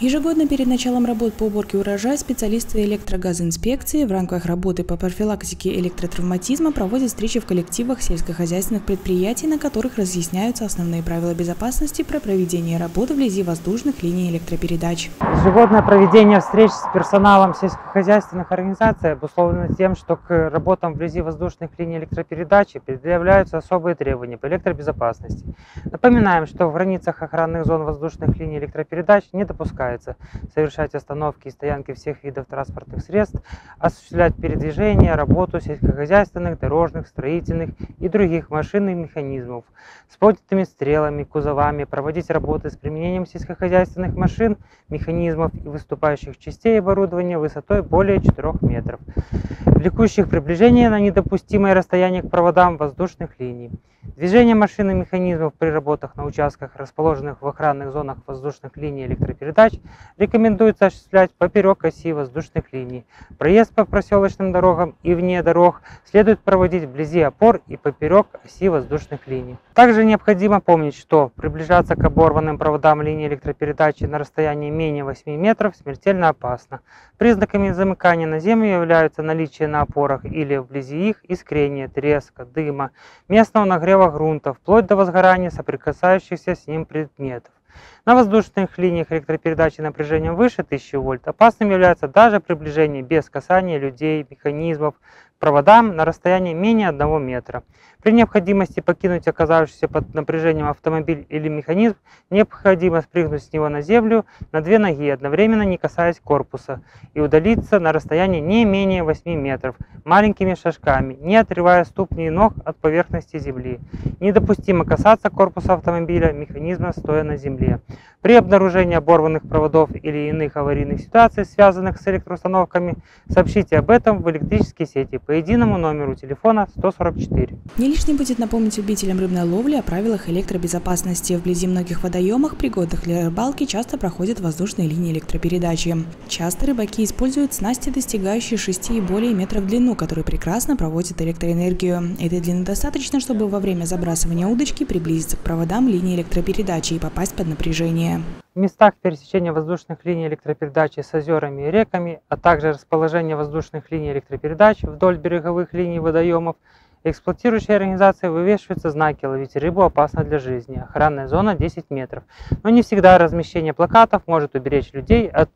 Ежегодно перед началом работ по уборке урожая специалисты электрогазинспекции в рамках работы по профилактике электротравматизма проводят встречи в коллективах сельскохозяйственных предприятий, на которых разъясняются основные правила безопасности при проведении работ вблизи воздушных линий электропередач. Ежегодное проведение встреч с персоналом сельскохозяйственных организаций обусловлено тем, что к работам вблизи воздушных линий электропередачи предъявляются особые требования по электробезопасности. Напоминаем, что в границах охранных зон воздушных линий электропередач не допускается допускается совершать остановки и стоянки всех видов транспортных средств, осуществлять передвижение, работу сельскохозяйственных, дорожных, строительных и других машин и механизмов с поднятыми стрелами, кузовами, проводить работы с применением сельскохозяйственных машин, механизмов и выступающих частей оборудования высотой более 4 метров, влекущих приближение на недопустимое расстояние к проводам воздушных линий. Движение машин и механизмов при работах на участках, расположенных в охранных зонах воздушных линий электропередач, рекомендуется осуществлять поперек оси воздушных линий. Проезд по проселочным дорогам и вне дорог следует проводить вблизи опор и поперек оси воздушных линий. Также необходимо помнить, что приближаться к оборванным проводам линии электропередачи на расстоянии менее 8 метров смертельно опасно. Признаками замыкания на землю являются наличие на опорах или вблизи их искрения, треска, дыма, местного нагрева грунта, вплоть до возгорания соприкасающихся с ним предметов. На воздушных линиях электропередачи напряжением выше 1000 вольт опасным является даже приближение без касания людей, механизмов, проводам на расстоянии менее 1 метра. При необходимости покинуть оказавшийся под напряжением автомобиль или механизм, необходимо спрыгнуть с него на землю на две ноги, одновременно не касаясь корпуса, и удалиться на расстояние не менее 8 метров, маленькими шажками, не отрывая ступни и ног от поверхности земли. Недопустимо касаться корпуса автомобиля, механизма стоя на земле. При обнаружении оборванных проводов или иных аварийных ситуаций, связанных с электроустановками, сообщите об этом в электрические сети по единому номеру телефона 144. Не лишним будет напомнить любителям рыбной ловли о правилах электробезопасности. Вблизи многих водоемах, пригодных для рыбалки, часто проходят воздушные линии электропередачи. Часто рыбаки используют снасти, достигающие 6 и более метров в длину, которые прекрасно проводят электроэнергию. Этой длины достаточно, чтобы во время забрасывания удочки приблизиться к проводам линии электропередачи и попасть под напряжение движения. В местах пересечения воздушных линий электропередачи с озерами и реками, а также расположение воздушных линий электропередач вдоль береговых линий водоемов, эксплуатирующие организации вывешиваются знаки «Ловить рыбу опасно для жизни», охранная зона 10 метров. Но не всегда размещение плакатов может уберечь людей от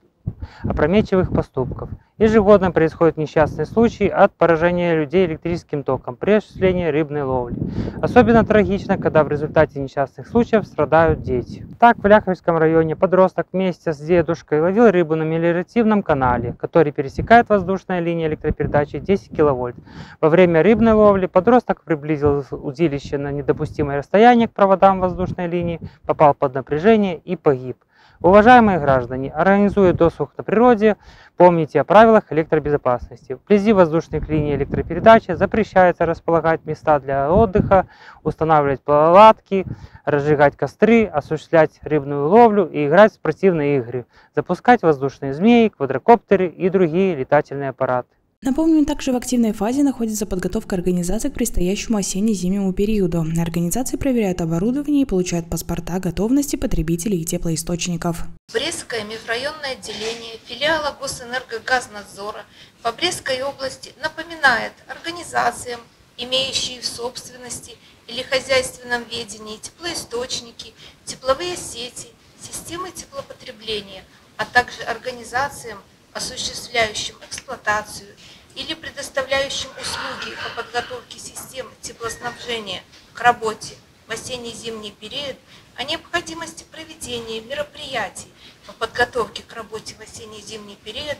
опрометчивых поступков. Ежегодно происходят несчастные случаи от поражения людей электрическим током при осуществлении рыбной ловли. Особенно трагично, когда в результате несчастных случаев страдают дети. Так, в Ляховском районе подросток вместе с дедушкой ловил рыбу на мелиоративном канале, который пересекает воздушная линия электропередачи 10 кВт. Во время рыбной ловли подросток приблизил удилище на недопустимое расстояние к проводам воздушной линии, попал под напряжение и погиб. Уважаемые граждане, организуя досуг на природе, помните о правилах электробезопасности. Вблизи воздушных линий электропередачи запрещается располагать места для отдыха, устанавливать палатки, разжигать костры, осуществлять рыбную ловлю и играть в спортивные игры, запускать воздушные змеи, квадрокоптеры и другие летательные аппараты. Напомним, также в активной фазе находится подготовка организации к предстоящему осенне-зимнему периоду. Организации проверяют оборудование и получают паспорта готовности потребителей и теплоисточников. Брестское межрайонное отделение филиала Госэнергогазнадзора по Брестской области напоминает организациям, имеющие в собственности или хозяйственном ведении теплоисточники, тепловые сети, системы теплопотребления, а также организациям, осуществляющим эксплуатацию или предоставляющим услуги по подготовке систем теплоснабжения к работе в осенне-зимний период о необходимости проведения мероприятий по подготовке к работе в осенне-зимний период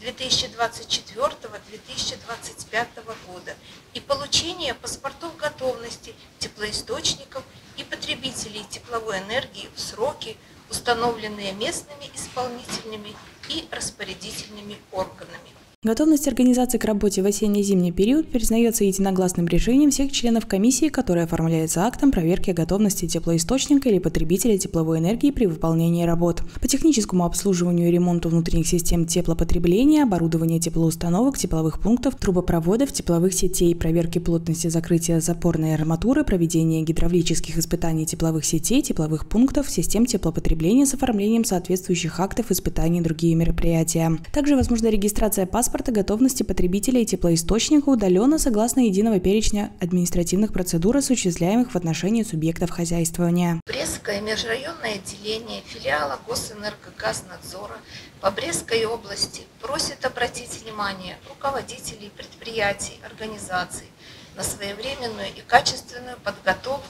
2024-2025 года и получения паспортов готовности теплоисточников и потребителей тепловой энергии в сроки, установленные местными исполнительными и распорядительными органами. Готовность организации к работе в осенне-зимний период признается единогласным решением всех членов комиссии, которая оформляется актом проверки готовности теплоисточника или потребителя тепловой энергии при выполнении работ. По техническому обслуживанию и ремонту внутренних систем теплопотребления, оборудования теплоустановок, тепловых пунктов, трубопроводов, тепловых сетей, проверки плотности закрытия запорной арматуры, проведения гидравлических испытаний тепловых сетей, тепловых пунктов, систем теплопотребления с оформлением соответствующих актов испытаний и другие мероприятия. Также возможна регистрация паспорта паспорта готовности потребителя и теплоисточника удаленно согласно единого перечня административных процедур, осуществляемых в отношении субъектов хозяйствования. Брестское межрайонное отделение филиала Госэнергогазнадзора по Брестской области просит обратить внимание руководителей предприятий, организаций на своевременную и качественную подготовку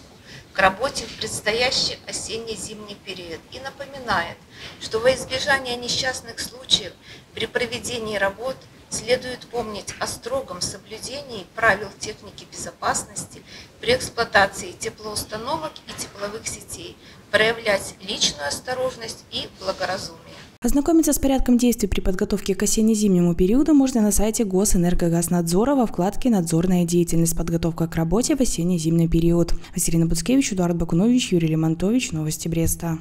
к работе в предстоящий осенне-зимний период и напоминает, что во избежание несчастных случаев при проведении работ – следует помнить о строгом соблюдении правил техники безопасности при эксплуатации теплоустановок и тепловых сетей, проявлять личную осторожность и благоразумие. Ознакомиться с порядком действий при подготовке к осенне-зимнему периоду можно на сайте Госэнергогазнадзора во вкладке «Надзорная деятельность. Подготовка к работе в осенне-зимний период». Василина Буцкевич, Эдуард Бакунович, Юрий Лемонтович. Новости Бреста.